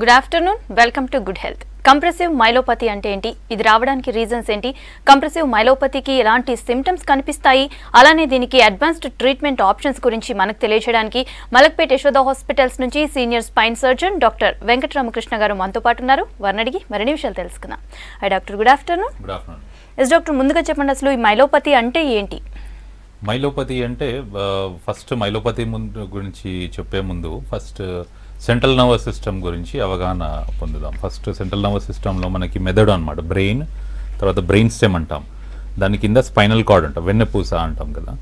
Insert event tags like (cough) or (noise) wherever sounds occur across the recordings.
Good afternoon welcome to good health compressive myelopathy అంటే ఏంటి? ఇది రావడానికి రీజన్స్ ఏంటి? కంప్రెసివ్ మైలోపతికి ఎలాంటి సిమ్టమ్స్ కనిపిస్తాయి? అలానే దీనికి అడ్వాన్స్డ్ ట్రీట్మెంట్ ఆప్షన్స్ గురించి మనకు తెలియజేయడానికి మలక్పేట్ యశోద హాస్పిటల్స్ నుంచి senior spine surgeon doctor Venkataramakrishna గారు మనతో పాటు ఉన్నారు. వారిని అడిగి మరిన్ని విషయాలు తెలుసుకుందాం. Hi doctor. Good afternoon good afternoon yes doctor ముందుగా చెప్పండి అసలు ఈ మైలోపతి అంటే ఏంటి? మైలోపతి అంటే ఫస్ట్ మైలోపతి ముందు గురించి చెప్పే ముందు ఫస్ట్ సెంట్రల్ నర్వస్ సిస్టమ్ గురించి అవగాహన పొందుదాం. ఫస్ట్ సెంట్రల్ నర్వస్ సిస్టంలో మనకి మెదడు అనమాట బ్రెయిన్ తర్వాత బ్రెయిన్ స్టెమ్ అంటాం. దాని కింద స్పైనల్ కార్డ్ అంటాం వెన్నపూస అంటాం కదా.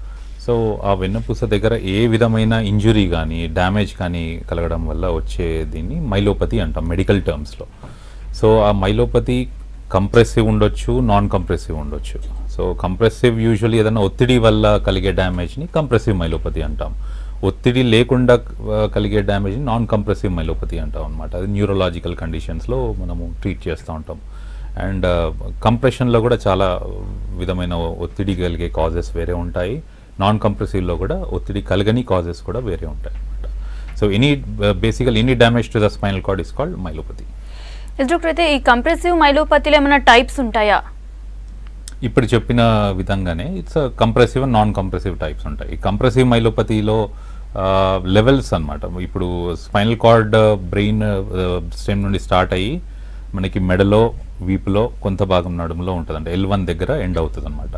సో ఆ వెన్నపూస దగ్గర ఏ విధమైన ఇంజురీ కానీ డ్యామేజ్ కానీ కలగడం వల్ల వచ్చే దీన్ని మైలోపతి అంటాం మెడికల్ టర్మ్స్లో. సో ఆ మైలోపతి కంప్రెసివ్ ఉండొచ్చు నాన్ కంప్రెసివ్ ఉండొచ్చు. సో కంప్రెసివ్ యూజువల్లీ ఏదైనా ఒత్తిడి వల్ల కలిగే డ్యామేజ్ని కంప్రెసివ్ మైలోపతి అంటాం. ఒత్తిడి లేకుండా కలిగే డ్యామేజ్ని నాన్ కంప్రెసివ్ మైలోపతి అంటాం అనమాట అది న్యూరలాజికల్ కండిషన్స్లో మనము ట్రీట్ చేస్తూ ఉంటాం. అండ్ కంప్రెషన్లో కూడా చాలా విధమైన ఒత్తిడి కలిగే కాజెస్ వేరే ఉంటాయి. నాన్ కంప్రెసివ్లో కూడా ఒత్తిడి కలగని కాజెస్ కూడా వేరే ఉంటాయి అనమాట so any basically any damage to the spinal cord is called myelopathy. అయితే ఈ కంప్రెసివ్ మైలోపతిలో ఏమైనా టైప్స్ ఉంటాయా? ఇప్పుడు చెప్పిన విధంగానే it's compressive and non compressive types ఉంటాయి. ఈ కంప్రెసివ్ మైలోపతిలో లెవెల్స్ అనమాట ఇప్పుడు స్పైనల్ కార్డ్ బ్రెయిన్ స్టెమ్ నుండి స్టార్ట్ అయ్యి మనకి మెడలో వీపులో కొంత భాగం నడుములో ఉంటుంది అంటే ఎల్ వన్ దగ్గర ఎండ్ అవుతుంది అనమాట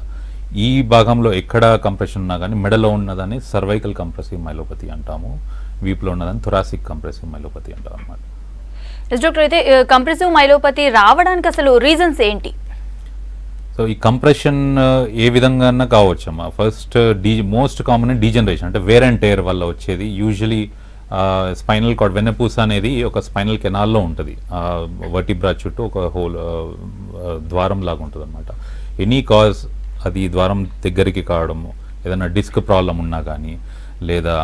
ఈ భాగంలో ఎక్కడ కంప్రెషన్ ఉన్నా కానీ మెడలో ఉన్నదాన్ని సర్వైకల్ కంప్రెసివ్ మైలోపతి అంటాము. వీపులో ఉన్నదాన్ని థొరాసిక్ కంప్రెసివ్ మైలోపతి అంటాం అనమాట ఎస్ డాక్టర్ అయితే కంప్రెసివ్ మైలోపతి రావడానికి అసలు రీజన్స్ ఏంటి? సో ఈ కంప్రెషన్ uh, ఏ విధంగా కావచ్చమ్మా first the most common degeneration అంటే వేర్ అండ్ టేర్ వల్ల వచ్చేది. యూజువలీ స్పైనల్ కార్డ్ వెన్నపూస అనేది ఒక స్పైనల్ కెనాల్లో ఉంటుంది. వర్టిబ్రా చుట్టూ ఒక హోల్ ద్వారం లాగా ఉంటుంది అనమాట ఎనీ కాజ్ అది ద్వారం దగ్గరికి కావడము ఏదైనా డిస్క్ ప్రాబ్లం ఉన్నా కానీ లేదా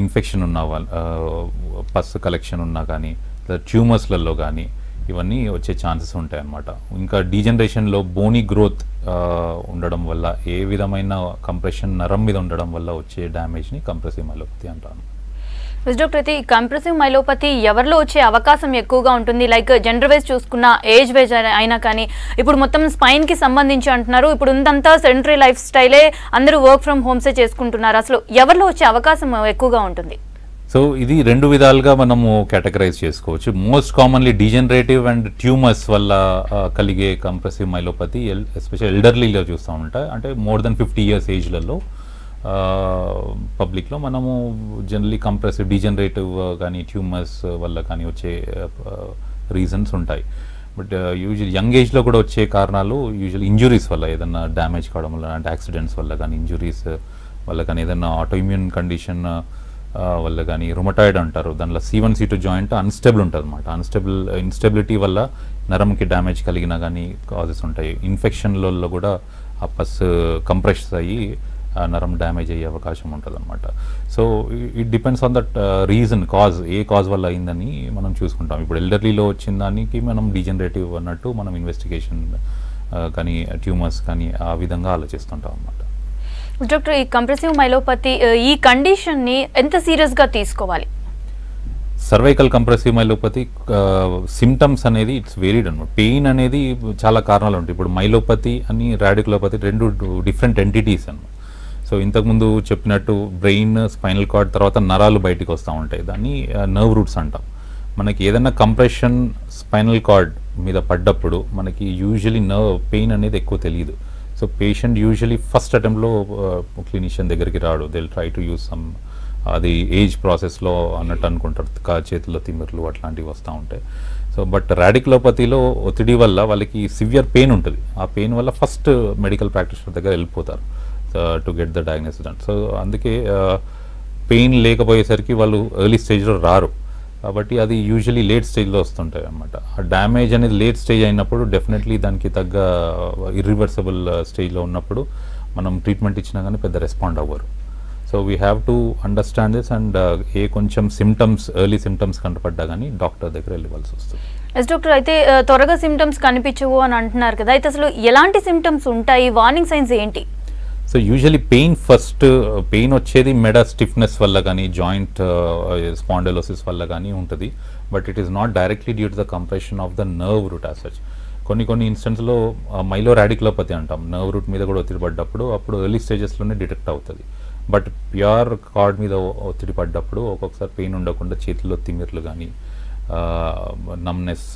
ఇన్ఫెక్షన్ ఉన్న వాళ్ళ పస్ కలెక్షన్ ఉన్నా కానీ లేదా ట్యూమర్స్లలో కానీ ఇవన్నీ వచ్చే ఛాన్సెస్ ఉంటాయి అన్నమాట ఇంకా డీజనరేషన్లో బోనీ గ్రోత్ ఉండడం వల్ల ఏ విధమైన కంప్రెషన్ నరం మీద ఉండడం వల్ల వచ్చే డ్యామేజ్ని కంప్రెసివ్ మైలోపతి అంటాను. ఎస్ కంప్రెసివ్ మైలోపతి ఎవరిలో వచ్చే అవకాశం ఎక్కువగా ఉంటుంది? లైక్ జెండర్ వైజ్ చూసుకున్న ఏజ్ వైజ్ అయినా కానీ ఇప్పుడు మొత్తం స్పైన్కి సంబంధించి అంటున్నారు. ఇప్పుడు ఉందంతా సెంట్రీ లైఫ్ స్టైలే అందరూ వర్క్ ఫ్రమ్ హోమ్సే చేసుకుంటున్నారు. అసలు ఎవరిలో వచ్చే అవకాశం ఎక్కువగా ఉంటుంది? సో ఇది రెండు విధాలుగా మనము కేటగరైజ్ చేసుకోవచ్చు. Most commonly degenerative and tumours వల్ల కలిగే కంప్రెసివ్ మైలోపతి ఎస్పెషల్ ఎల్డర్లీలో చూస్తూ ఉంటాయి అంటే మోర్ దెన్ ఫిఫ్టీ ఇయర్స్ ఏజ్లలో పబ్లిక్లో మనము జనరలీ కంప్రెసివ్ డీజనరేటివ్ కానీ ట్యూమర్స్ వల్ల కానీ వచ్చే రీజన్స్ ఉంటాయి. బట్ యూజువల్ యంగ్ ఏజ్లో కూడా వచ్చే కారణాలు యూజువల్ ఇంజురీస్ వల్ల ఏదైనా డ్యామేజ్ కావడం వల్ల అంటే యాక్సిడెంట్స్ వల్ల కానీ ఇంజురీస్ వల్ల కానీ ఏదైనా ఆటోఇమ్యూన్ కండిషన్ వల్ల కానీ రుమటాయిడ్ అంటారు. దానిలో C one C two joint unstable ఉంటుంది అనమాట అన్స్టేబుల్ ఇన్స్టెబిలిటీ వల్ల నరంకి డ్యామేజ్ కలిగినా కానీ కాజెస్ ఉంటాయి. ఇన్ఫెక్షన్లలో కూడా ఆ పస్ కంప్రెస్ అయ్యి నరం డ్యామేజ్ అయ్యే అవకాశం ఉంటుంది అనమాట so it depends on that reason cause A cause వల్ల అయిందని మనం చూసుకుంటాం. ఇప్పుడు ఎల్డర్లీలో వచ్చిన దానికి మనం డీజనరేటివ్ అన్నట్టు మనం ఇన్వెస్టిగేషన్ కానీ ట్యూమర్స్ కానీ ఆ విధంగా ఆలోచిస్తుంటాం అన్నమాట. డాక్టర్ ఈ కంప్రెసివ్ మైలోపతి ఈ కండిషన్ని ఎంత సీరియస్గా తీసుకోవాలి? సర్వైకల్ కంప్రెసివ్ మైలోపతి సిమ్టమ్స్ అనేది ఇట్స్ వేరీడ్ అనమాట పెయిన్ అనేది చాలా కారణాలు ఉంటాయి. ఇప్పుడు మైలోపతి అని రాడికులోపతి రెండు డిఫరెంట్ ఎంటిటీస్ అనమాట సో ఇంతకుముందు చెప్పినట్టు బ్రెయిన్ స్పైనల్ కార్డ్ తర్వాత నరాలు బయటికి వస్తూ ఉంటాయి. దాన్ని నర్వ్ రూట్స్ అంటాం. మనకి ఏదైనా కంప్రెషన్ స్పైనల్ కార్డ్ మీద పడ్డప్పుడు మనకి యూజువలీ నర్వ్ పెయిన్ అనేది ఎక్కువ తెలియదు. సో పేషెంట్ యూజువలీ ఫస్ట్ అటెంప్ట్లో క్లినిషియన్ దగ్గరికి రాడు. They try to use some అది ఏజ్ ప్రాసెస్లో అన్నట్టు అనుకుంటారు. కా చేతుల్లో తిమ్మిర్లు అట్లాంటివి వస్తూ ఉంటాయి. సో బట్ రాడిక్లోపతిలో ఒత్తిడి వల్ల వాళ్ళకి సివియర్ పెయిన్ ఉంటుంది. ఆ పెయిన్ వల్ల ఫస్ట్ మెడికల్ ప్రాక్టీషనర్ దగ్గర వెళ్ళిపోతారు to get the diagnosis and so అందుకే uh, పెయిన్ లేకపోయేసరికి వాళ్ళు ఎర్లీ స్టేజ్లో రారు. కాబట్టి అది యూజువలీ లేట్ స్టేజ్లో వస్తుంటాయి అన్నమాట. ఆ డ్యామేజ్ అనేది లేట్ స్టేజ్ అయినప్పుడు డెఫినెట్లీ దానికి తగ్గ uh, ఇర్రివర్సబుల్ స్టేజ్లో uh, ఉన్నప్పుడు మనం ట్రీట్మెంట్ ఇచ్చినా కానీ పెద్ద రెస్పాండ్ అవ్వరు. So we have to understand this and ఏ కొంచెం సిమ్టమ్స్ ఎర్లీ సిమ్టమ్స్ కనపడ్డా కానీ డాక్టర్ దగ్గర వెళ్ళవలసి వస్తుంది. ఎస్ డాక్టర్ అయితే uh, త్వరగా సిమ్టమ్స్ కనిపించవు అని అంటున్నారు కదా. అయితే అసలు ఎలాంటి సిమ్టమ్స్ ఉంటాయి? వార్నింగ్ సైన్స్ ఏంటి? So usually pain first pain వచ్చేది మెడ స్టిఫ్నెస్ వల్ల కానీ జాయింట్ స్పాండలోసిస్ uh, uh, వల్ల కానీ ఉంటుంది. But it is not directly due to the compression of the nerve root as కొన్ని కొన్ని ఇన్స్టెన్స్లో మైలో రాడిక్లోపతి అంటాం. నర్వ్ రూట్ మీద కూడా ఒత్తిడి పడ్డప్పుడు అప్పుడు ఎర్లీ స్టేజెస్లోనే డిటెక్ట్ అవుతుంది. బట్ ప్యూర్ కార్డ్ మీద ఒత్తిడి పడ్డప్పుడు ఒక్కొక్కసారి పెయిన్ ఉండకుండా చేతిలో తిమ్మిర్లు కానీ నమ్నెస్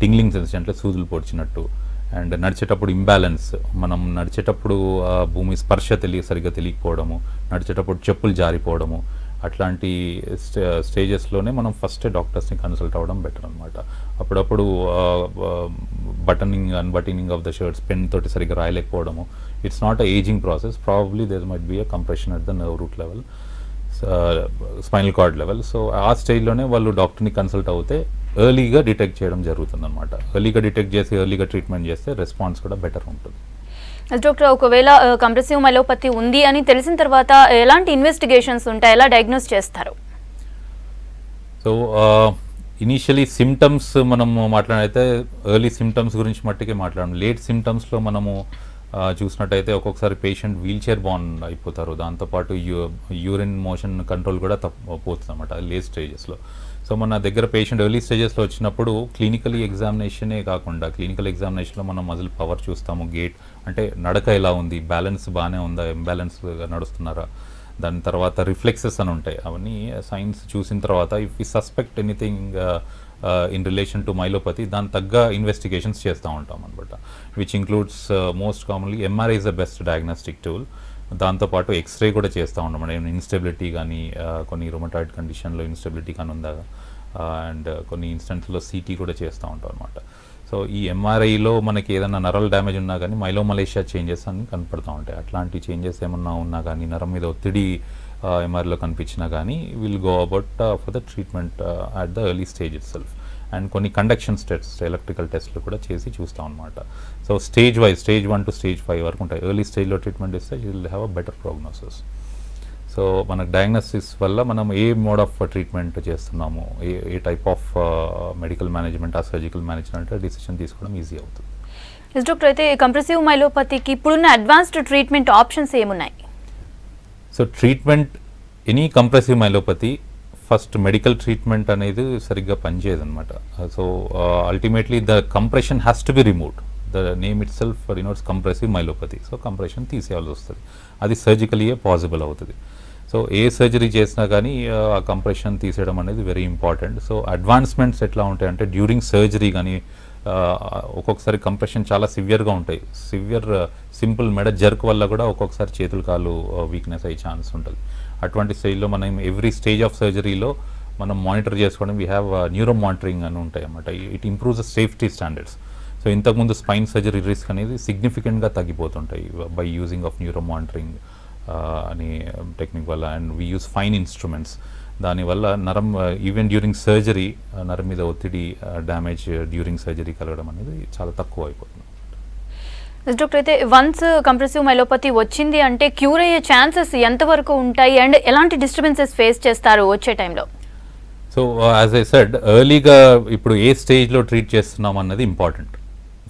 టింగ్లింగ్ సెన్స్ అంటే సూదులు పొడిచినట్టు అండ్ నడిచేటప్పుడు ఇంబ్యాలెన్స్ మనం నడిచేటప్పుడు భూమి స్పర్శ తెలియ సరిగ్గా తెలియకపోవడము నడిచేటప్పుడు చెప్పులు జారిపోవడము అట్లాంటి స్టే స్టేజెస్లోనే మనం ఫస్ట్ డాక్టర్స్ని కన్సల్ట్ అవ్వడం బెటర్ అనమాట అప్పుడప్పుడు buttoning unbuttoning of the shirts pen తోటి సరిగ్గా రాయలేకపోవడము. It's not a ageing process probably there might be a compression at the nerve root level spinal cord level so ఆ స్టేజ్లోనే వాళ్ళు డాక్టర్ని కన్సల్ట్ అవుతే ఎర్లీగా డిటెక్ట్ చేయడం జరుగుతుంది అనమాట ఎర్లీగా డిటెక్ట్ చేసి ఎర్లీగా ట్రీట్మెంట్ చేస్తే రెస్పాన్స్ కూడా బెటర్ ఉంటుంది. డాక్టర్ ఒకవేళ కంప్రెసివ్ మైలోపతి ఉంది అని తెలిసిన తర్వాత ఎలాంటి ఇన్వెస్టిగేషన్స్ ఉంటాయి? ఎలా డయాగ్నోస్ చేస్తారు? సో ఇనీషియలీ సిమ్టమ్స్ మనము మాట్లాడైతే ఎర్లీ సిమ్టమ్స్ గురించి మట్టుకే మాట్లాడడం. లేట్ సిమ్టమ్స్లో మనము చూసినట్టయితే ఒక్కొక్కసారి పేషెంట్ వీల్ చైర్ బాన్ అయిపోతారు. దాంతోపాటు యూ యూరిన్ మోషన్ కంట్రోల్ కూడా తప్పు పోతుంది అనమాట లేట్ స్టేజెస్లో సో మన దగ్గర పేషెంట్ ఎర్లీ స్టేజెస్లో వచ్చినప్పుడు క్లినికల్ ఎగ్జామినేషనే కాకుండా క్లినికల్ ఎగ్జామినేషన్లో మనం మజిల్ పవర్ చూస్తాము గేట్ అంటే నడక ఎలా ఉంది బ్యాలెన్స్ బాగానే ఉందా ఇంబ్యాలెన్స్గా నడుస్తున్నారా దాని తర్వాత రిఫ్లెక్సెస్ అని ఉంటాయి అవన్నీ సైన్స్ చూసిన తర్వాత if we suspect anything in relation to myelopathy దాని తగ్గ ఇన్వెస్టిగేషన్స్ చేస్తూ ఉంటాం అనమాట which includes most commonly MRI is the best diagnostic tool దాంతోపాటు ఎక్స్రే కూడా చేస్తూ ఉంటాం ఏమైనా ఇన్స్టెబిలిటీ కానీ కొన్ని రొమటాయిడ్ కండిషన్లో ఇన్స్టెబిలిటీ కానీ ఉందా? అండ్ కొన్ని ఇన్స్టెంట్స్లో సిటీ కూడా చేస్తూ ఉంటాం అనమాట సో ఈ ఎంఆర్ఐలో మనకి ఏదైనా నరల్ డ్యామేజ్ ఉన్నా కానీ మైలో మలేషియా చేంజెస్ అని కనపడుతూ ఉంటాయి. అట్లాంటి చేంజెస్ ఏమన్నా ఉన్నా కానీ నరం మీద ఒత్తిడి ఎంఆర్ఐలో కనిపించినా కానీ will go about for the treatment at the early stage itself and కొన్ని కండక్షన్ టెస్ట్ ఎలక్ట్రికల్ టెస్ట్లు కూడా చేసి చూస్తాం అనమాట so stage wise stage one to stage five వరకు ఉంటాయి. ఎర్లీ స్టేజ్లో ట్రీట్మెంట్ ఇస్తే you will have a better prognosis so మనకు డయాగ్నోసిస్ వల్ల మనం ఏ మోడ్ ఆఫ్ ట్రీట్మెంట్ చేస్తున్నాము? ఏ ఏ టైప్ ఆఫ్ మెడికల్ మేనేజ్మెంట్ ఆ సర్జికల్ మేనేజ్మెంట్ డిసిషన్ తీసుకోవడం ఈజీ అవుతుంది. ఎస్ డాక్టర్ అయితే కంప్రెసివ్ మైలోపతికి ఇప్పుడున్న అడ్వాన్స్డ్ ట్రీట్మెంట్ ఆప్షన్స్ ఏమున్నాయి? So treatment any compressive myelopathy first medical treatment అనేది సరిగ్గా పనిచేయదు అనమాట so ultimately the compression has to be removed the name itself denotes compressive myelopathy so compression తీసేయాల్సి వస్తుంది. అది సర్జికలీయే పాసిబుల్ అవుతుంది. సో ఏ సర్జరీ చేసినా కానీ ఆ కంప్రెషన్ తీసేయడం అనేది వెరీ ఇంపార్టెంట్ సో అడ్వాన్స్మెంట్స్ ఎట్లా ఉంటాయంటే డ్యూరింగ్ సర్జరీ కానీ ఒక్కొక్కసారి కంప్రెషన్ చాలా సివియర్గా ఉంటాయి. సివియర్ సింపుల్ మెడ జర్క్ వల్ల కూడా ఒక్కొక్కసారి చేతులు కాళ్ళు వీక్నెస్ అయ్యే ఛాన్స్ ఉంటుంది. అటువంటి స్టేజ్లో మనం ఎవ్రీ స్టేజ్ ఆఫ్ సర్జరీలో మనం మానిటర్ చేసుకోవడం. వీ హ్యావ్ న్యూరో మానిటరింగ్ అని ఉంటాయి అన్నమాట. It improves the safety standards so ఇంతకుముందు స్పైన్ సర్జరీ రిస్క్ అనేది సిగ్నిఫికెంట్గా తగ్గిపోతుంటాయి by using of neuro monitoring అని టెక్నిక్ వల్ల. And we use fine instruments దానివల్ల నరం ఈవెన్ డ్యూరింగ్ సర్జరీ నరం మీద ఒత్తిడి డ్యామేజ్ డ్యూరింగ్ సర్జరీ కలగడం అనేది చాలా తక్కువ అయిపోతుంది. డాక్టర్ అయితే వన్స్ కంప్రెసివ్ మైలోపతి వచ్చింది అంటే క్యూర్ అయ్యే ఛాన్సెస్ ఎంతవరకు ఉంటాయి? అండ్ ఎలాంటి డిస్టర్బెన్సెస్ ఫేస్ చేస్తారు వచ్చే టైంలో సో యాజ్ ఐ సెడ్ ఎర్లీగా ఇప్పుడు ఏ స్టేజ్లో ట్రీట్ చేస్తున్నాం అన్నది ఇంపార్టెంట్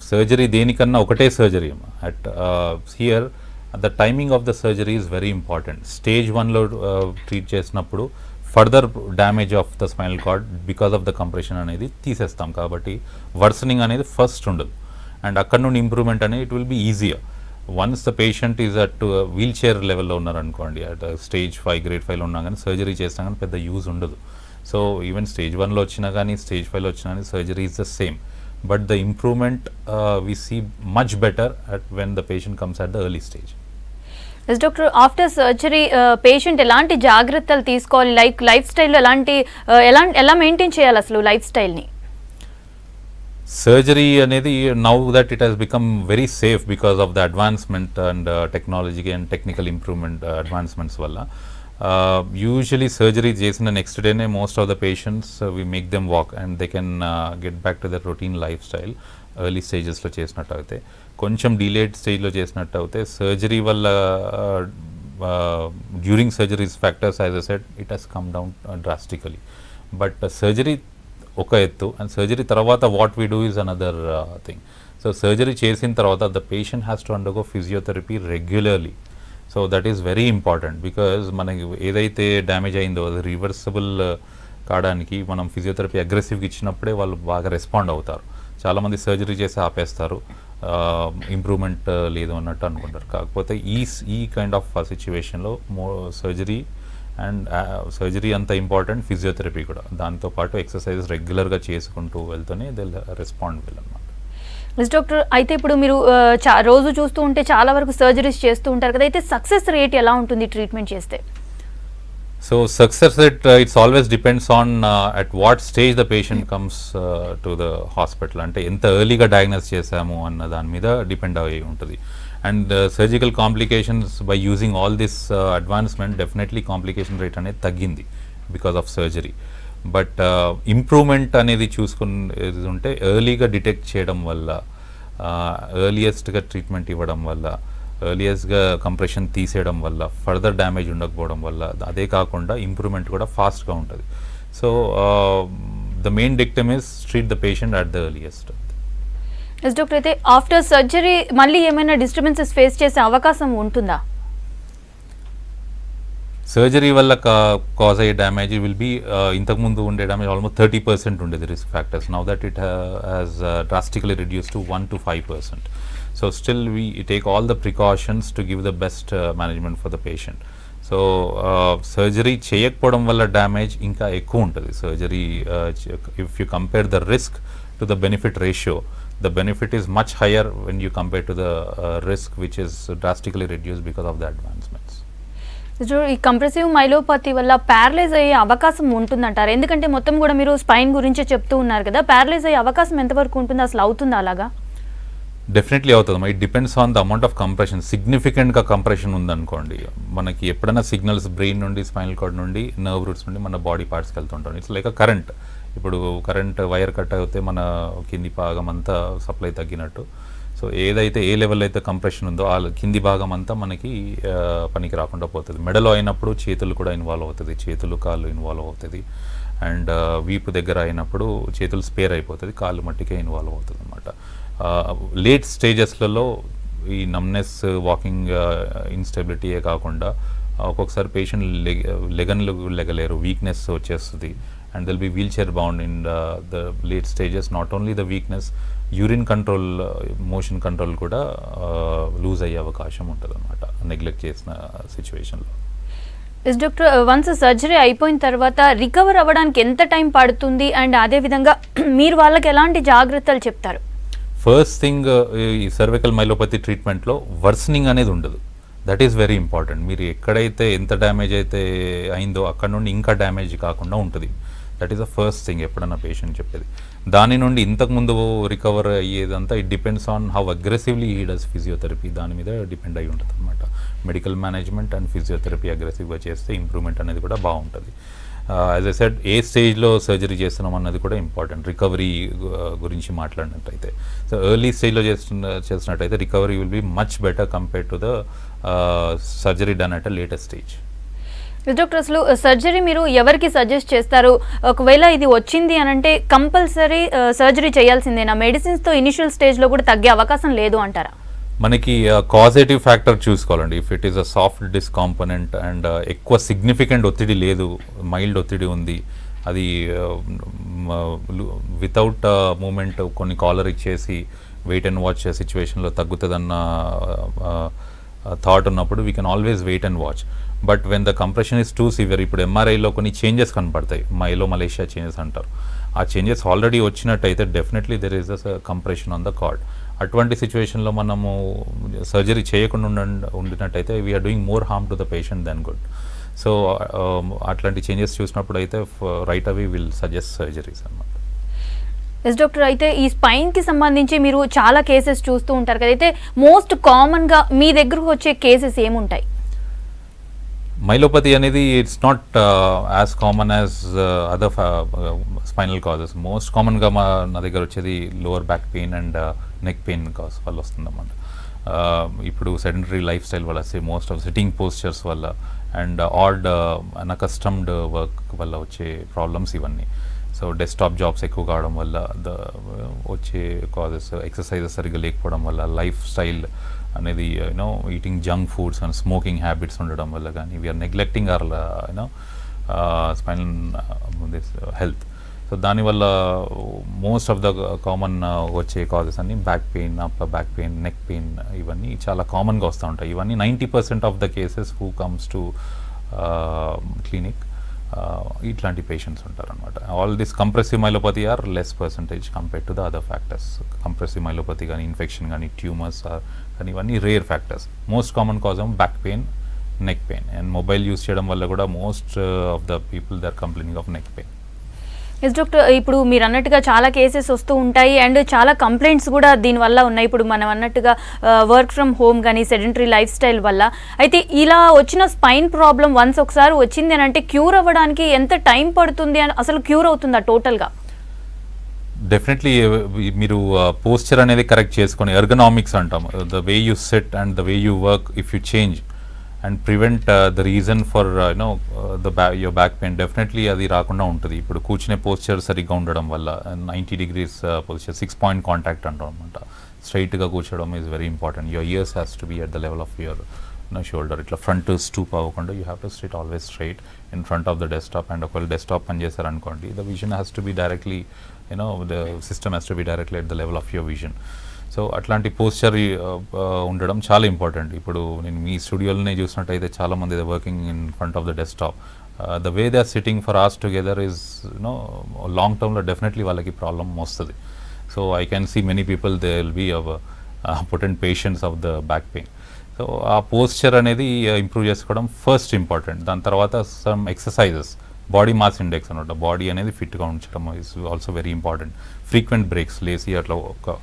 సర్జరీ దేనికన్నా ఒకటే surgery at here the timing of the surgery is very important stage వన్లో ట్రీట్ చేసినప్పుడు further damage of the spinal cord because of the compression అనేది తీసేస్తాం. కాబట్టి వర్సనింగ్ అనేది ఫస్ట్ ఉండదు. అండ్ అక్కడ నుండి ఇంప్రూవ్మెంట్ అనేది it will be easier once the patient is at wheelchair లెవెల్లో ఉన్నారనుకోండి అట్ స్టేజ్ ఫైవ్ గ్రేడ్ ఫైవ్లో ఉన్నా కానీ సర్జరీ చేసినా కానీ పెద్ద యూజ్ ఉండదు. సో ఈవెన్ స్టేజ్ వన్లో వచ్చినా కానీ స్టేజ్ ఫైవ్లో వచ్చినా కానీ surgery is the same but the improvement we see much better at when the patient comes at the early stage yes doctor after surgery patient ఎలాంటి జాగ్రత్తలు తీసుకోవాలి? లైక్ లైఫ్ స్టైల్లో ఎలాంటి uh, ఎలా ఎలా మెయింటైన్ చేయాలి అసలు లైఫ్ స్టైల్ని సర్జరీ అనేది now that it has become very safe because of the advancement and technology and technical improvement advancements వల్ల. యూజువలీ సర్జరీ చేసిన నెక్స్ట్ డేనే most of the patients we make them walk and they can get back to their routine lifestyle early స్టేజెస్లో చేసినట్టు అయితే. కొంచెం delayed స్టేజ్లో చేసినట్టు అయితే సర్జరీ వల్ల during surgeries factors as a set it has come down drastically but surgery ఒక ఎత్తు. అండ్ సర్జరీ తర్వాత what we do is another thing so surgery చేసిన తర్వాత the patient has to undergo physiotherapy regularly so that is very important because మనకి ఏదైతే damage అయిందో అది reversible uh, కావడానికి మనం ఫిజియోథెరపీ అగ్రెసివ్గా ఇచ్చినప్పుడే వాళ్ళు బాగా రెస్పాండ్ అవుతారు. చాలామంది సర్జరీ చేసి ఆపేస్తారు. Um, ఇంప్రూవ్మెంట్ uh, లేదు అన్నట్టు అనుకుంటారు. కాకపోతే ఈ ఈ కైండ్ ఆఫ్ సిచ్యువేషన్లో మో సర్జరీ అండ్ సర్జరీ అంత ఇంపార్టెంట్ ఫిజియోథెరపీ కూడా. దాంతోపాటు ఎక్సర్సైజ్ రెగ్యులర్గా చేసుకుంటూ వెళ్తూనే దే రెస్పాండ్ వెల్ అనమాట ఎస్ డాక్టర్ అయితే ఇప్పుడు మీరు రోజు చూస్తూ ఉంటే చాలా వరకు సర్జరీస్ చేస్తూ ఉంటారు కదా అయితే సక్సెస్ రేట్ ఎలా ఉంటుంది ట్రీట్మెంట్ చేస్తే? So success rate, uh, it's always depends on uh, at what stage the patient comes uh, to the hospital. అంటే ఎంత ఎర్లీగా డయాగ్నోస్ చేసాము అన్న దాని మీద డిపెండ్ అయ్యి ఉంటుంది. And surgical complications by using all this advancement definitely complication rate అనేది తగ్గింది because of surgery but improvement అనేది చూసుకుని ఉంటే ఎర్లీగా డిటెక్ట్ చేయడం వల్ల uh, ఎర్లియస్ట్గా ట్రీట్మెంట్ ఇవ్వడం వల్ల ఎర్లియస్ట్గా కంప్రెషన్ తీసేయడం వల్ల ఫర్దర్ డ్యామేజ్ ఉండకపోవడం వల్ల అదే కాకుండా ఇంప్రూవ్మెంట్ కూడా ఫాస్ట్గా ఉంటుంది. So the main dictum is treat the patient at the earliest yes doctor అయితే ఆఫ్టర్ సర్జరీ మళ్ళీ ఏమైనా డిస్టర్బెన్సెస్ ఫేస్ చేసే అవకాశం ఉంటుందా? సర్జరీ వల్ల కాజ్ అయ్యే డ్యామేజ్ విల్ బీ ఇంతకుముందు ఉండే డ్యామేజ్ ఆల్మోస్ట్ థర్టీ పర్సెంట్ ఉండేది risk factors now that it has drastically reduce to one to five percent so still we take all the precautions to give the best management for the patient so surgery చేయకపోవడం వల్ల damage ఇంకా ఎక్కువ ఉంటుంది. Surgery if you compare the risk to the benefit ratio the benefit is much higher when you compare to the uh, risk which is drastically reduced because of the advancements. ఈ compressive myelopathy వల్ల paralyse అయ్యే అవకాశం ఉంటుందంటారు? ఎందుకంటే మొత్తం కూడా మీరు spine గురించే చెప్తూ ఉన్నారు కదా ప్యారలైజ్ అయ్యే అవకాశం ఎంతవరకు ఉంటుంది అసలు అవుతుందా అలాగా? డెఫినెట్లీ అవుతుంది it depends on the amount of compression సిగ్నిఫికెంట్గా compression ఉందనుకోండి మనకి ఎప్పుడైనా సిగ్నల్స్ బ్రెయిన్ నుండి స్పైనల్ కార్డ్ నుండి నర్వ్ రూట్స్ నుండి మన బాడీ పార్ట్స్కి వెళ్తుంటాం. ఇట్స్ లైక్ కరెంట్ ఇప్పుడు కరెంట్ వైర్ కట్ అయితే మన కింది భాగం అంతా సప్లై తగ్గినట్టు. సో ఏదైతే ఏ లెవెల్ అయితే కంప్రెషన్ ఉందో ఆ కింది భాగం అంతా మనకి పనికి రాకుండా పోతుంది. మెడలో అయినప్పుడు చేతులు కూడా ఇన్వాల్వ్ అవుతుంది. చేతులు కాళ్ళు ఇన్వాల్వ్ అవుతుంది. అండ్ వీపు దగ్గర అయినప్పుడు చేతులు స్పేర్ అయిపోతుంది. కాళ్ళు మట్టికే ఇన్వాల్వ్ అవుతుంది అనమాట లేట్ స్టేజెస్లలో ఈ నమ్నెస్ వాకింగ్ ఇన్స్టెబిలిటీయే కాకుండా ఒక్కొక్కసారి పేషెంట్ లెగ లెగన్లు లెగలేరు. వీక్నెస్ వచ్చేస్తుంది. And they'll be wheelchair bound in the late stages not only the weakness urine control motion control కూడా లూజ్ అయ్యే అవకాశం ఉంటుంది అనమాట నెగ్లెక్ట్ చేసిన సిచ్యువేషన్లో ఎస్ డాక్టర్ వన్స్ సర్జరీ అయిపోయిన తర్వాత రికవర్ అవ్వడానికి ఎంత టైం పడుతుంది? అండ్ అదే విధంగా (clears throat) మీరు వాళ్ళకి ఎలాంటి జాగ్రత్తలు చెప్తారు? ఫస్ట్ థింగ్ ఈ సర్వికల్ మైలోపతి ట్రీట్మెంట్లో వర్సనింగ్ అనేది ఉండదు. దట్ ఈస్ వెరీ ఇంపార్టెంట్ మీరు ఎక్కడైతే ఎంత డ్యామేజ్ అయితే అయిందో అక్కడ నుండి ఇంకా డ్యామేజ్ కాకుండా ఉంటుంది. That is the first thing ఎప్పుడన్నా పేషెంట్ చెప్పేది. దాని నుండి ఇంతకుముందు recover అయ్యేదంతా it depends on how aggressively ఈ డస్ ఫిజియోథెరపీ దాని మీద డిపెండ్ అయి ఉంటుంది అనమాట మెడికల్ మేనేజ్మెంట్ అండ్ ఫిజియోథెరపీ అగ్రెసివ్గా చేస్తే ఇంప్రూవ్మెంట్ అనేది కూడా బాగుంటుంది. యాజ్ uh, ఎ సెడ్ ఏ స్టేజ్లో సర్జరీ చేస్తున్నాం అన్నది కూడా ఇంపార్టెంట్ రికవరీ uh, గురించి మాట్లాడినట్టయితే. సో ఎర్లీ స్టేజ్లో చేస్తున్న చేసినట్టయితే recovery will be much better compare to the surgery done at a latest stage doctor అసలు సర్జరీ మీరు ఎవరికి సజెస్ట్ చేస్తారు? ఒకవేళ ఇది వచ్చింది అని అంటే కంపల్సరీ సర్జరీ చేయాల్సిందేనా? మెడిసిన్స్తో ఇనిషియల్ స్టేజ్లో కూడా తగ్గే అవకాశం లేదు అంటారా? మనకి కాజేటివ్ ఫ్యాక్టర్ చూసుకోవాలండి. If it is a soft disc component and ఎక్కువ సిగ్నిఫికెంట్ ఒత్తిడి లేదు మైల్డ్ ఒత్తిడి ఉంది అది వితౌట్ మూమెంట్ కొన్ని కాలర్ ఇచ్చేసి వెయిట్ అండ్ వాచ్ సిచ్యువేషన్లో తగ్గుతుందన్న థాట్ ఉన్నప్పుడు we can always wait and watch but when the compression is too severe ఇప్పుడు ఎంఆర్ఐలో కొన్ని చేంజెస్ కనపడతాయి. మైలో మలేషియా చేంజెస్ అంటారు. ఆ చేంజెస్ ఆల్రెడీ వచ్చినట్టయితే definitely there is a compression on the cord అటువంటి సిచ్యువేషన్లో మనము సర్జరీ చేయకుండా ఉండ ఉండినట్టయితే we are doing more harm to the patient then good so అట్లాంటి చేంజెస్ చూసినప్పుడు అయితే రైట్ అవి విల్ సజెస్ట్ సర్జరీస్ అన్నమాట. ఎస్ డాక్టర్ అయితే ఈ స్పైన్కి సంబంధించి మీరు చాలా కేసెస్ చూస్తూ ఉంటారు కదా. అయితే మోస్ట్ కామన్గా మీ దగ్గరకు వచ్చే కేసెస్ ఏముంటాయి? మైలోపతి అనేది it's not as common as other spinal causes most కామన్గా మా నా దగ్గర వచ్చేది lower back pain and neck pain cause వల్ల వస్తుందన్నమాట. Uh, ఇప్పుడు సెడెంటరీ లైఫ్ స్టైల్ వల్ల మోస్ట్ ఆఫ్ సిట్టింగ్ పోస్చర్స్ వల్ల అండ్ ఆడ్ అన్కస్టమ్డ్ వర్క్ వల్ల వచ్చే ప్రాబ్లమ్స్ ఇవన్నీ. సో డెస్క్టాప్ జాబ్స్ ఎక్కువ కావడం వల్ల ద uh, వచ్చే కాజెస్ ఎక్సర్సైజెస్ సరిగ్గా లేకపోవడం వల్ల లైఫ్ స్టైల్ అనేది you know eating junk foods and smoking habits ఉండడం వల్ల కానీ we are neglecting our you know spinal this health so దానివల్ల మోస్ట్ ఆఫ్ ద కామన్ వచ్చే కాజెస్ అన్ని back pain upper back pain neck pain ఇవన్నీ చాలా కామన్గా వస్తూ ఉంటాయి. ఇవన్నీ ninety percent of the cases who comes to clinic ఇట్లాంటి పేషెంట్స్ ఉంటారనమాట all this compressive myelopathy are less percentage compare to the other factors compressive myelopathy కానీ infection కానీ ట్యూమర్స్ కానీ ఇవన్నీ rare factors most common cause of back pain neck pain and mobile use చేయడం వల్ల కూడా most of the people they are complaining of neck pain yes doctor ఇప్పుడు మీరు అన్నట్టుగా చాలా కేసెస్ వస్తూ ఉంటాయి అండ్ చాలా కంప్లైంట్స్ కూడా దీనివల్ల ఉన్నాయి. ఇప్పుడు మనం అన్నట్టుగా వర్క్ ఫ్రమ్ హోమ్ కానీ సెడెంటరీ లైఫ్ స్టైల్ వల్ల. అయితే ఇలా వచ్చిన స్పైన్ ప్రాబ్లం వన్స్ ఒకసారి వచ్చింది అని అంటే క్యూర్ అవ్వడానికి ఎంత టైం పడుతుంది అని అసలు క్యూర్ అవుతుందా టోటల్గా డెఫినెట్లీ మీరు పోస్చర్ అనేది కరెక్ట్ చేసుకొని ఎర్గనామిక్స్ అంటాం the way you set and the way you work if you change and prevent the reason for you know the బ్యా యువర్ బ్యాక్ పెయిన్ డెఫినెట్లీ అది రాకుండా ఉంటుంది. ఇప్పుడు కూర్చునే పోస్చర్ సరిగ్గా ఉండడం వల్ల ninety degrees posture six point contact అంటాం అనమాట స్ట్రైట్గా కూర్చోవడం is very important your ears has to be at the level of your shoulder ఇట్లా ఫ్రంట్ స్టూప్ అవ్వకుండా you have to straight always straight in front of the desktop and ఒకవేళ desktop పని చేశారనుకోండి the vision has to be directly you know the system has to be directly at the level of your vision so అట్లాంటి posture ఉండడం చాలా important ఇప్పుడు నేను మీ స్టూడియోలోనే చూసినట్టయితే చాలామంది working in front of the desktop the way they are sitting for hours together is no long టర్మ్లో డెఫినెట్లీ వాళ్ళకి ప్రాబ్లం వస్తుంది. So I can see many people they will be our potent patients of the back pain so ఆ posture అనేది improve చేసుకోవడం first important దాని తర్వాత some exercises body mass index అనమాట. Body అనేది ఫిట్గా ఉంచడం is also very important frequent breaks లేసి అట్లా ఒక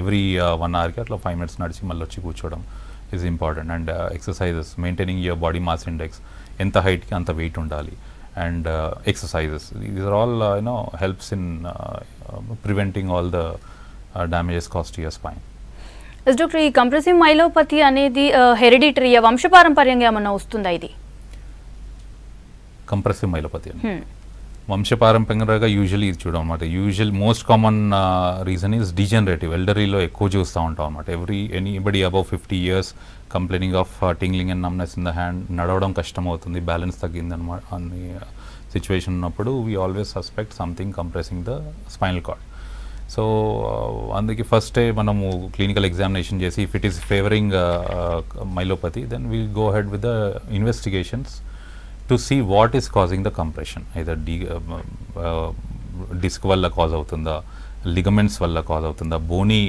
ఎవ్రీ వన్ అవర్కి అట్లా ఫైవ్ మినిట్స్ నడిచి మళ్ళీ వచ్చి కూర్చోవడం is important and exercises maintaining your body mass index ఎంత హైట్కి అంత వెయిట్ ఉండాలి. And exercises these are all you know helps in preventing all the damages cost your spine yes doctor ఈ కంప్రెసివ్ మైలోపతి అనేది హెరిడిటరీ వంశపారంపర్యంగా ఏమన్నా వస్తుందా ఇది? కంప్రెసివ్ మైలోపతి అని. వంశపారంపర్యంగా యూజువల్లీ ఇది చూడం అనమాట usual most common reason is degenerative ఎల్డరీలో ఎక్కువ చూస్తూ ఉంటాం అనమాట every anybody above fifty years complaining of tingling and numbness in the hand నడవడం కష్టం అవుతుంది బ్యాలెన్స్ తగ్గింది అనమాట అన్ని సిచ్యువేషన్ ఉన్నప్పుడు we always suspect something compressing the spinal cord so అందుకే ఫస్టే మనము క్లినికల్ ఎగ్జామినేషన్ చేసి if it is favouring myelopathy then will go ahead with the investigations to see what is causing the compression either the disc వల్ల cause అవుతుందా ligaments వల్ల cause అవుతుందా bony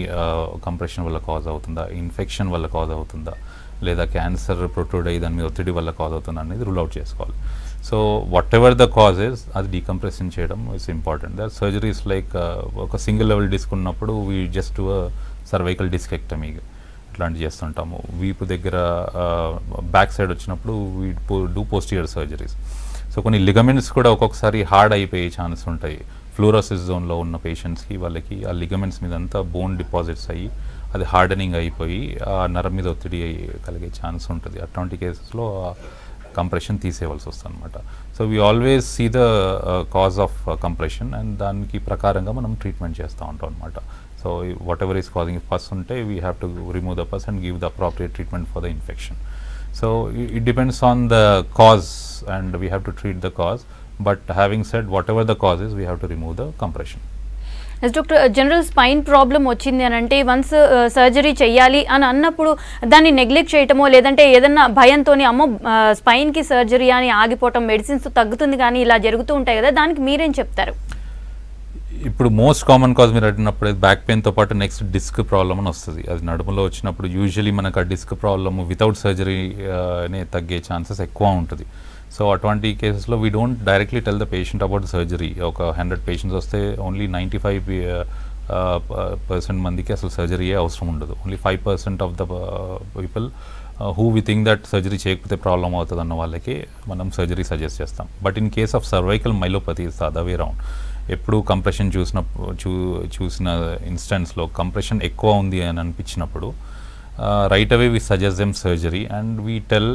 compression uh, వల్ల cause అవుతుందా infection వల్ల cause అవుతుందా లేదా cancer protrude అయ్యి దాని మీద ఒత్తిడి వల్ల కాజ్ అవుతుందా అనేది రూల్ అవుట్ చేసుకోవాలి. So whatever the causes అది డీకంప్రెషన్ చేయడం it's important that surgeries like ఒక సింగిల్ లెవెల్ డిస్క్ ఉన్నప్పుడు వీ జస్ట్ సర్వైకల్ డిస్కెక్టమీ ఇట్లాంటివి చేస్తుంటాము. వీపు దగ్గర బ్యాక్ సైడ్ వచ్చినప్పుడు we do posterior surgeries. So కొన్ని లిగమెంట్స్ కూడా ఒక్కొక్కసారి హార్డ్ అయిపోయే ఛాన్స్ ఉంటాయి. ఫ్లోరోసిస్ జోన్లో ఉన్న పేషెంట్స్కి వాళ్ళకి ఆ లిగమెంట్స్ మీద అంతా బోన్ డిపాజిట్స్ అయ్యి అది హార్డనింగ్ అయిపోయి ఆ నరం మీద ఒత్తిడి కలిగే ఛాన్స్ ఉంటుంది. అట్లాంటి కేసెస్లో కంప్రెషన్ తీసేయవలసి వస్తుంది అనమాట so we always see the cause of compression and దానికి ప్రకారంగా మనం ట్రీట్మెంట్ చేస్తూ ఉంటాం అనమాట so what is causing pus ఉంటే we have to remove the pus and give the appropriate treatment for the infection so it depends on the cause and we have to treat the cause but having said whatever the cause is we have to remove the compression yes doctor general spine problem వచ్చింది అని అంటే once surgery చేయాలి అని అన్నప్పుడు దాన్ని neglect చేయటమో లేదంటే ఏదన్నా భయంతో అమ్మో స్పైన్కి సర్జరీ అని ఆగిపోవటం మెడిసిన్స్ తగ్గుతుంది కానీ ఇలా జరుగుతూ ఉంటాయి కదా దానికి మీరేం చెప్తారు? ఇప్పుడు మోస్ట్ కామన్ కాజ్ మీరు అడిగినప్పుడు బ్యాక్ పెయిన్తో పాటు నెక్స్ట్ డిస్క్ ప్రాబ్లమ్ అని వస్తుంది. అది నడుములో వచ్చినప్పుడు యూజువలీ మనకు ఆ డిస్క్ ప్రాబ్లమ్ వితౌట్ సర్జరీనే తగ్గే ఛాన్సెస్ ఎక్కువ ఉంటుంది. సో అటువంటి కేసెస్లో we don't directly tell the patient about surgery ఒక హండ్రెడ్ పేషెంట్స్ వస్తే ఓన్లీ నైంటీ ఫైవ్ పర్సెంట్ మందికి అసలు సర్జరీయే అవసరం ఉండదు. Only five percent of the people who we think that surgery చేయకపోతే ప్రాబ్లం అవుతుంది అన్న వాళ్ళకి మనం సర్జరీ సజెస్ట్ చేస్తాం. But in case of cervical myelopathy is other way round ఎప్పుడు కంప్రెషన్ చూసిన చూ చూసిన ఇన్స్టెంట్స్లో కంప్రెషన్ ఎక్కువ ఉంది అని అనిపించినప్పుడు right away we suggest them surgery and we tell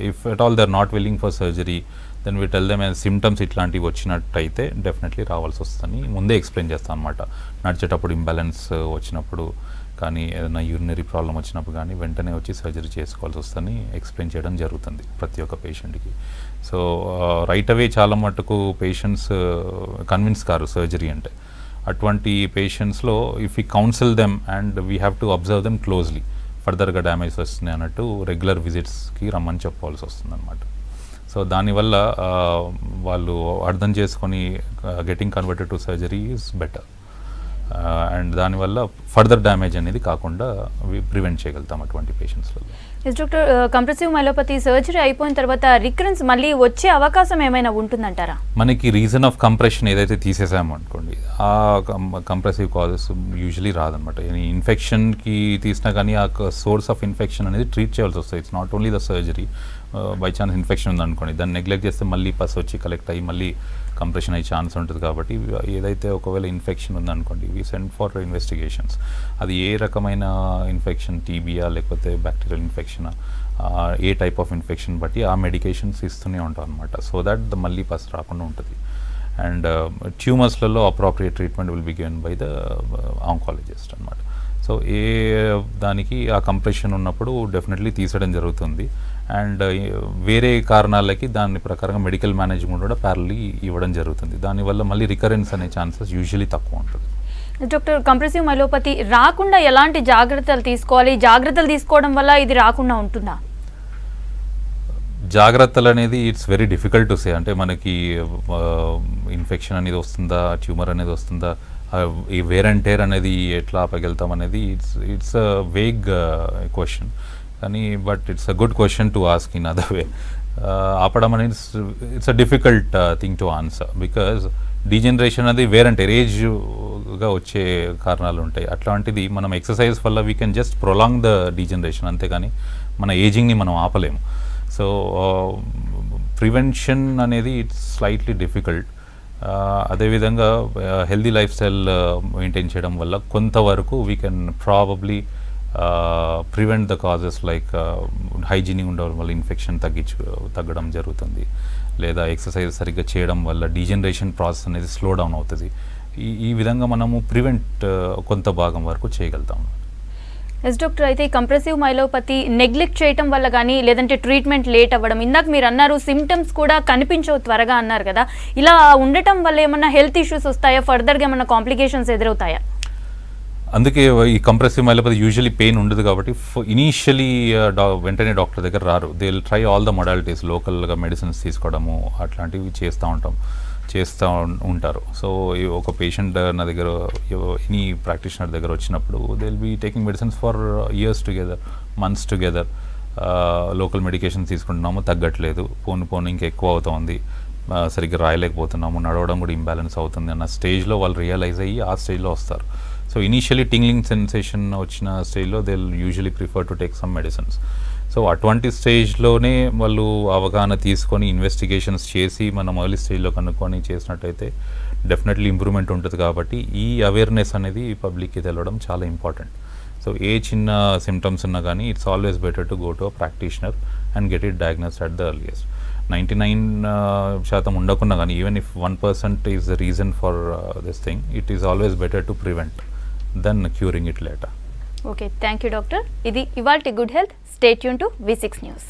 if at all they are not willing for surgery then we tell them symptoms ఇట్లాంటివి వచ్చినట్టయితే డెఫినెట్లీ రావాల్సి వస్తుందని ముందే ఎక్స్ప్లెయిన్ చేస్తాను అనమాట నడిచేటప్పుడు ఇంబ్యాలెన్స్ వచ్చినప్పుడు కానీ ఏదైనా యూరినరీ ప్రాబ్లం వచ్చినప్పుడు కానీ వెంటనే వచ్చి సర్జరీ చేసుకోవాల్సి వస్తుందని ఎక్స్ప్లెయిన్ చేయడం జరుగుతుంది ప్రతి ఒక్క పేషెంట్కి సో రైట్ అవే చాలా మటుకు పేషెంట్స్ కన్విన్స్ కారు సర్జరీ అంటే. అటువంటి పేషెంట్స్లో if we counsel them and we have to observe them closely ఫర్దర్గా డ్యామేజ్ వస్తుంది అన్నట్టు రెగ్యులర్ విజిట్స్కి రమ్మని చెప్పవలసి వస్తుంది అనమాట సో దానివల్ల వాళ్ళు అర్థం చేసుకొని getting converted to surgery is better and దానివల్ల ఫర్దర్ డ్యామేజ్ అనేది కాకుండా ప్రివెంట్ చేయగలుగుతాం అటువంటి పేషెంట్స్లలో yes doctor compressive myelopathy surgery అయిపోయిన తర్వాత రికరెన్స్ మళ్ళీ వచ్చే అవకాశం ఏమైనా ఉంటుందంటారా? మనకి రీజన్ ఆఫ్ కంప్రెషన్ ఏదైతే తీసేసామో అనుకోండి ఆ కంప్రెసివ్ కాజెస్ యూజువలీ రాదనమాట. ఇన్ఫెక్షన్కి తీసినా కానీ ఆ సోర్స్ ఆఫ్ ఇన్ఫెక్షన్ అనేది ట్రీట్ చేయాల్సి వస్తుంది. It's not only the surgery by chance infection ఉందనుకోండి దాన్ని నెగ్లెక్ట్ చేస్తే మళ్ళీ పస్ వచ్చి కలెక్ట్ అయ్యి మళ్ళీ కంప్రెషన్ అయ్యే ఛాన్స్ ఉంటుంది కాబట్టి ఏదైతే ఒకవేళ ఇన్ఫెక్షన్ ఉందనుకోండి వీ సెండ్ ఫర్ ఇన్వెస్టిగేషన్స్ అది ఏ రకమైన ఇన్ఫెక్షన్ టీబీయా లేకపోతే బ్యాక్టీరియల్ ఇన్ఫెక్షన్ ఏ టైప్ ఆఫ్ ఇన్ఫెక్షన్ బట్టి ఆ మెడికేషన్స్ ఇస్తూనే ఉంటాం అనమాట సో దట్ ద మళ్ళీ పస్ రాకుండా ఉంటుంది. And ట్యూమర్స్లలో appropriate treatment will be given by the oncologist అనమాట సో ఏ దానికి ఆ కంప్రెషన్ ఉన్నప్పుడు డెఫినెట్లీ తీసడం జరుగుతుంది. అండ్ వేరే కారణాలకి దాని ప్రకారంగా మెడికల్ మేనేజ్మెంట్ కూడా ప్యారలీ ఇవ్వడం జరుగుతుంది. దానివల్ల మళ్ళీ రికరెన్స్ అనే ఛాన్సెస్ యూజువలీ తక్కువ ఉంటుంది. డాక్టర్ కంప్రెసివ్ మైలోపతి రాకుండా ఎలాంటి జాగ్రత్తలు తీసుకోవాలి? జాగ్రత్తలు తీసుకోవడం వల్ల ఇది రాకుండా ఉంటుందా? జాగ్రత్తలు అనేది it's very difficult to say. అంటే మనకి ఇన్ఫెక్షన్ అనేది వస్తుందా? ట్యూమర్ అనేది వస్తుందా? ఈ వేర్ అండ్ టేర్ అనేది ఎట్లా ఆపగలుగుతాం అనేది ఇట్స్ ఇట్స్ వేగ్ క్వశ్చన్. కానీ but it's a good question to ask in other way. ఆపడం అనేది it's a difficult thing to answer. Because degeneration అనేది వేర్ ఏజ్గా వచ్చే కారణాలు ఉంటాయి. అట్లాంటిది మనం ఎక్సర్సైజ్ వల్ల we can just prolong the degeneration అంతేగాని మన ఏజింగ్ని మనం ఆపలేము. సో ప్రివెన్షన్ అనేది ఇట్స్ స్లైట్లీ డిఫికల్ట్. అదేవిధంగా హెల్దీ లైఫ్ స్టైల్ మెయింటైన్ చేయడం వల్ల కొంతవరకు we can probably prevent the causes like హైజీనింగ్ ఉండడం వల్ల ఇన్ఫెక్షన్ తగ్గించు తగ్గడం జరుగుతుంది. లేదా ఎక్సర్సైజ్ సరిగ్గా చేయడం వల్ల డీజనరేషన్ ప్రాసెస్ అనేది స్లో డౌన్ అవుతుంది. ఈ ఈ విధంగా మనము ప్రివెంట్ uh, కొంత భాగం వరకు చేయగలుగుతాం. ఎస్ డాక్టర్ అయితే ఈ కంప్రెసివ్ మైలోపతి నెగ్లెక్ట్ చేయటం వల్ల కానీ లేదంటే ట్రీట్మెంట్ లేట్ అవ్వడం. ఇందాక మీరు అన్నారు సిమ్టమ్స్ కూడా కనిపించవు త్వరగా అన్నారు కదా. ఇలా ఉండటం వల్ల ఏమన్నా హెల్త్ ఇష్యూస్ వస్తాయా? ఫర్దర్గా ఏమన్నా కాంప్లికేషన్స్ ఎదురవుతాయా? అందుకే ఈ కంప్రెసివ్ మైలోపతి యూజువలీ పెయిన్ ఉండదు కాబట్టి ఇనీషియలీ వెంటనే డాక్టర్ దగ్గర రారు. They will try all the modalities లోకల్గా మెడిసిన్స్ తీసుకోవడము అట్లాంటివి చేస్తూ ఉంటాం చేస్తూ ఉంటారు. సో ఈ ఒక పేషెంట్ నా దగ్గర ఎనీ ప్రాక్టీషనర్ దగ్గర వచ్చినప్పుడు they will be taking medicines for years together months together local medication తీసుకుంటున్నాము తగ్గట్లేదు. పోను పోను ఇంకా ఎక్కువ అవుతోంది. సరిగ్గా రాయలేకపోతున్నాము నడవడం కూడా ఇంబ్యాలెన్స్ అవుతుంది అన్న స్టేజ్లో వాళ్ళు రియలైజ్ అయ్యి ఆ స్టేజ్లో వస్తారు. సో ఇనీషియలీ టింగ్లింగ్ సెన్సేషన్ వచ్చిన స్టేజ్లో they usually prefer to take some medicines so అటువంటి స్టేజ్లోనే వాళ్ళు అవగాహన తీసుకొని ఇన్వెస్టిగేషన్స్ చేసి మనం ఎర్లీ స్టేజ్లో కనుక్కొని చేసినట్టయితే డెఫినెట్లీ ఇంప్రూవ్మెంట్ ఉంటుంది కాబట్టి ఈ అవేర్నెస్ అనేది పబ్లిక్కి తెలవడం చాలా ఇంపార్టెంట్ సో ఏ చిన్న సిమ్టమ్స్ ఉన్నా కానీ it's always better to go to a practitioner and get it diagnose at the earliest ninety nine శాతం ఉండకుండా కానీ even if one percent is the reason for this thing it is always better to prevent Then curing it later. Okay, thank you, doctor. Idi Ivalti Good Health. Stay tuned to V6 News.